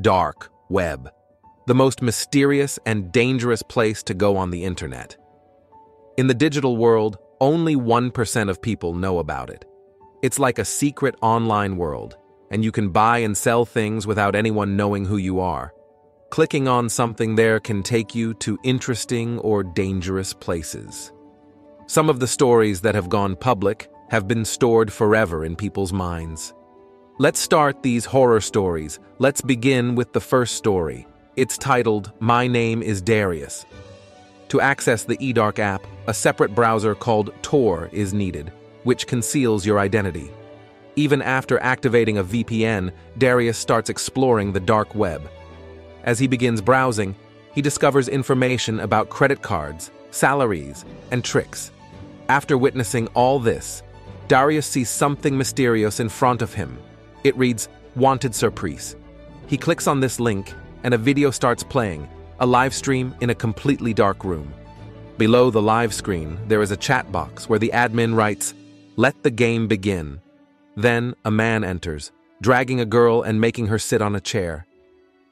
dark web, the most mysterious and dangerous place to go on the internet. In the digital world, only 1% of people know about it. It's like a secret online world, and you can buy and sell things without anyone knowing who you are. Clicking on something there can take you to interesting or dangerous places. Some of the stories that have gone public have been stored forever in people's minds. Let's start these horror stories. Let's begin with the first story. It's titled My Name is Darius. To access the eDark app, a separate browser called Tor is needed, which conceals your identity. Even after activating a VPN, Darius starts exploring the dark web. As he begins browsing, he discovers information about credit cards, salaries, and tricks. After witnessing all this, Darius sees something mysterious in front of him. It reads, Wanted Surprise. He clicks on this link, and a video starts playing, a live stream in a completely dark room. Below the live screen, there is a chat box where the admin writes, Let the game begin. Then a man enters, dragging a girl and making her sit on a chair.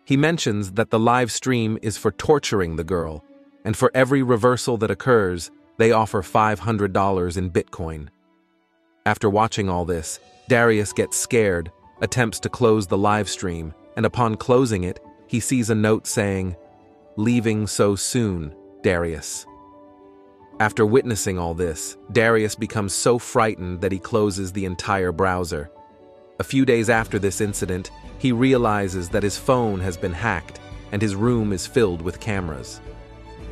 He mentions that the live stream is for torturing the girl, and for every reversal that occurs, they offer $500 in Bitcoin. After watching all this, Darius gets scared, attempts to close the live stream, and upon closing it, he sees a note saying, Leaving so soon, Darius. After witnessing all this, Darius becomes so frightened that he closes the entire browser. A few days after this incident, he realizes that his phone has been hacked and his room is filled with cameras.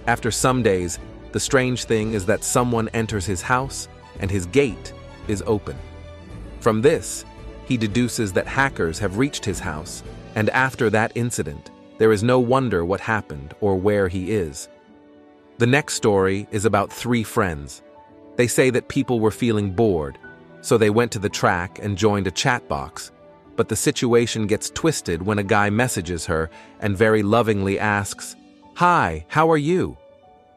After some days, the strange thing is that someone enters his house and his gate is open. From this, he deduces that hackers have reached his house, and after that incident, there is no wonder what happened or where he is. The next story is about three friends. They say that people were feeling bored, so they went to the track and joined a chat box. But the situation gets twisted when a guy messages her and very lovingly asks, Hi, how are you?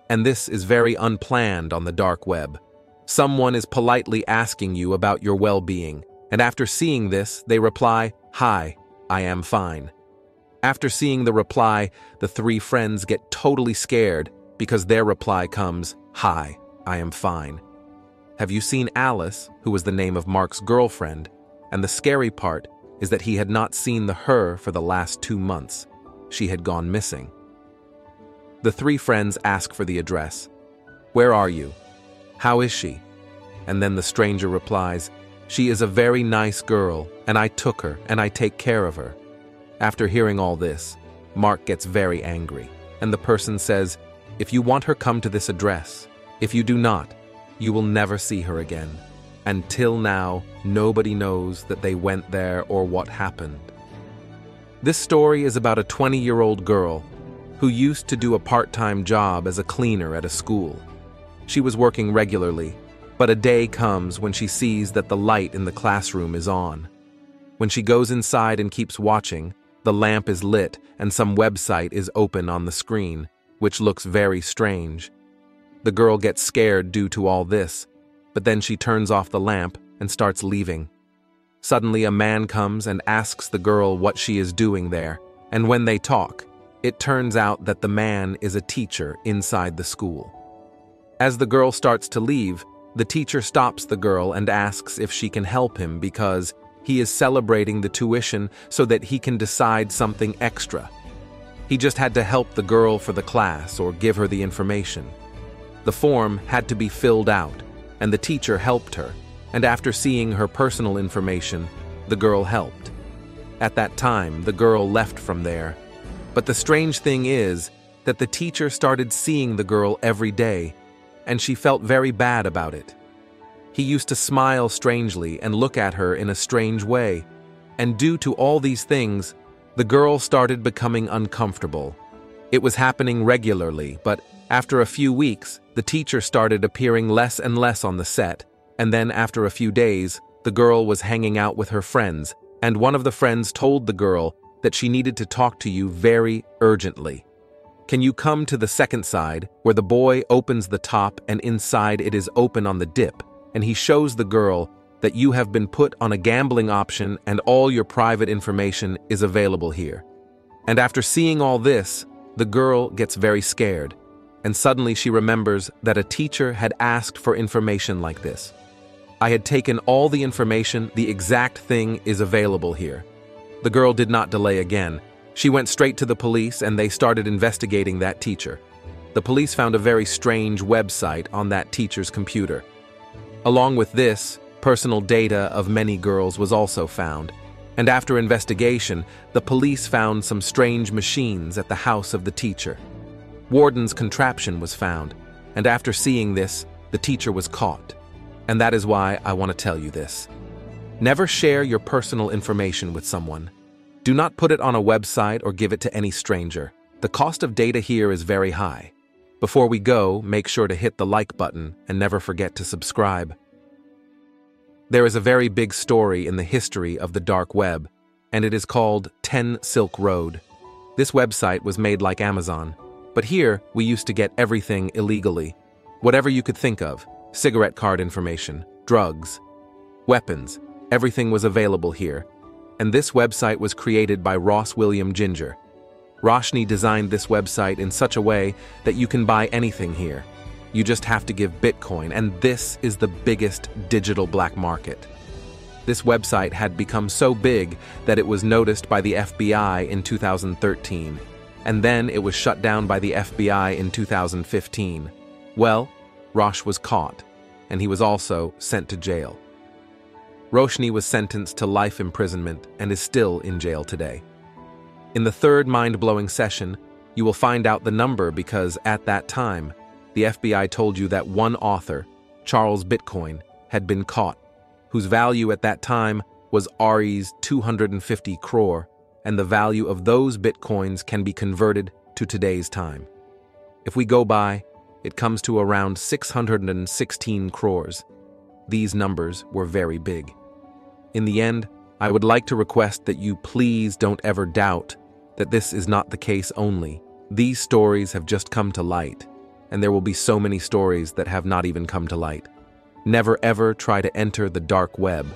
And this is very unplanned on the dark web. Someone is politely asking you about your well being, and after seeing this, they reply, Hi, I am fine. After seeing the reply, the three friends get totally scared because their reply comes, Hi, I am fine. Have you seen Alice, who was the name of Mark's girlfriend? And the scary part is that he had not seen the her for the last two months. She had gone missing. The three friends ask for the address. Where are you? How is she? And then the stranger replies, She is a very nice girl, and I took her, and I take care of her. After hearing all this, Mark gets very angry, and the person says, If you want her, come to this address. If you do not, you will never see her again. Until now, nobody knows that they went there or what happened. This story is about a 20 year old girl who used to do a part time job as a cleaner at a school. She was working regularly, but a day comes when she sees that the light in the classroom is on. When she goes inside and keeps watching, the lamp is lit and some website is open on the screen, which looks very strange. The girl gets scared due to all this, but then she turns off the lamp and starts leaving. Suddenly, a man comes and asks the girl what she is doing there, and when they talk, it turns out that the man is a teacher inside the school. As the girl starts to leave, the teacher stops the girl and asks if she can help him because he is celebrating the tuition so that he can decide something extra. He just had to help the girl for the class or give her the information. The form had to be filled out, and the teacher helped her, and after seeing her personal information, the girl helped. At that time, the girl left from there. But the strange thing is that the teacher started seeing the girl every day and she felt very bad about it. He used to smile strangely and look at her in a strange way, and due to all these things, the girl started becoming uncomfortable. It was happening regularly, but after a few weeks, the teacher started appearing less and less on the set, and then after a few days, the girl was hanging out with her friends, and one of the friends told the girl that she needed to talk to you very urgently. Can you come to the second side, where the boy opens the top and inside it is open on the dip, and he shows the girl that you have been put on a gambling option and all your private information is available here. And after seeing all this, the girl gets very scared, and suddenly she remembers that a teacher had asked for information like this. I had taken all the information, the exact thing is available here. The girl did not delay again. She went straight to the police and they started investigating that teacher. The police found a very strange website on that teacher's computer. Along with this, personal data of many girls was also found, and after investigation, the police found some strange machines at the house of the teacher. Warden's contraption was found, and after seeing this, the teacher was caught. And that is why I want to tell you this. Never share your personal information with someone. Do not put it on a website or give it to any stranger. The cost of data here is very high. Before we go, make sure to hit the like button and never forget to subscribe. There is a very big story in the history of the dark web, and it is called 10 Silk Road. This website was made like Amazon, but here we used to get everything illegally. Whatever you could think of cigarette card information, drugs, weapons, everything was available here. And this website was created by Ross William Ginger. Roshni designed this website in such a way that you can buy anything here. You just have to give Bitcoin, and this is the biggest digital black market. This website had become so big that it was noticed by the FBI in 2013, and then it was shut down by the FBI in 2015. Well, Rosh was caught, and he was also sent to jail. Roshni was sentenced to life imprisonment and is still in jail today. In the third mind blowing session, you will find out the number because at that time, the FBI told you that one author, Charles Bitcoin, had been caught, whose value at that time was Ari's 250 crore, and the value of those bitcoins can be converted to today's time. If we go by, it comes to around 616 crores. These numbers were very big. In the end, I would like to request that you please don't ever doubt that this is not the case only. These stories have just come to light, and there will be so many stories that have not even come to light. Never ever try to enter the dark web.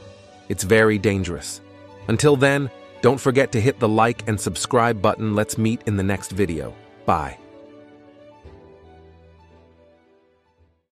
It's very dangerous. Until then, don't forget to hit the like and subscribe button. Let's meet in the next video. Bye.